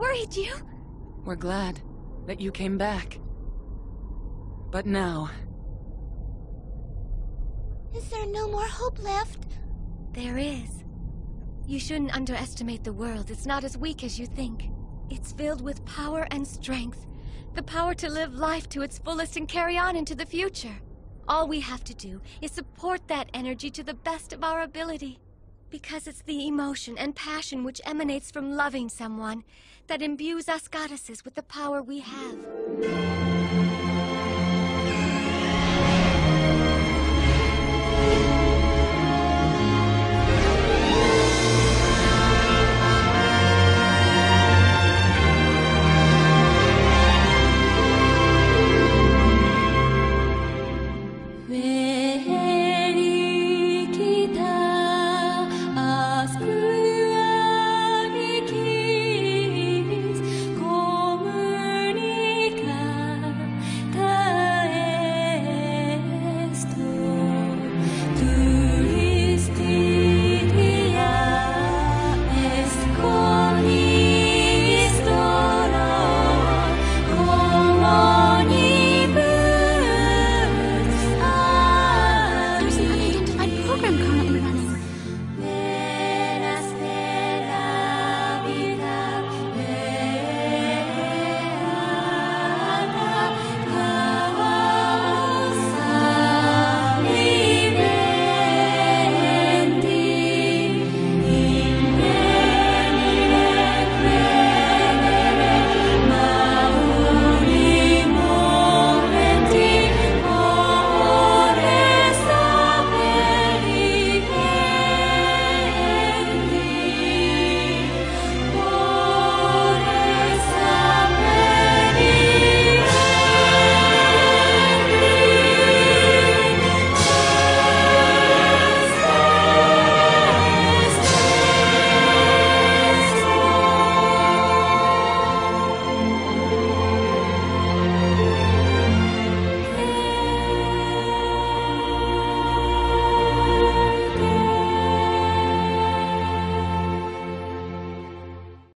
worried you. We're glad that you came back. But now... Is there no more hope left? There is. You shouldn't underestimate the world. It's not as weak as you think. It's filled with power and strength. The power to live life to its fullest and carry on into the future. All we have to do is support that energy to the best of our ability. Because it's the emotion and passion which emanates from loving someone that imbues us goddesses with the power we have.